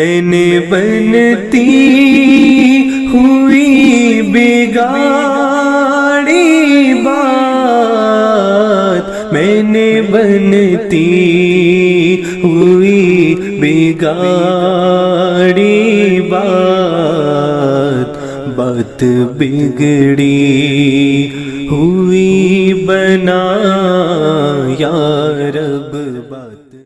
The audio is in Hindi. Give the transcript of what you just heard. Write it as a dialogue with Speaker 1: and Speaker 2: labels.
Speaker 1: मैंने बनती हुई बिगाड़ी बात। मैंने बनती हुई बिगाड़ी बात। बात बिगड़ी हुई बना यार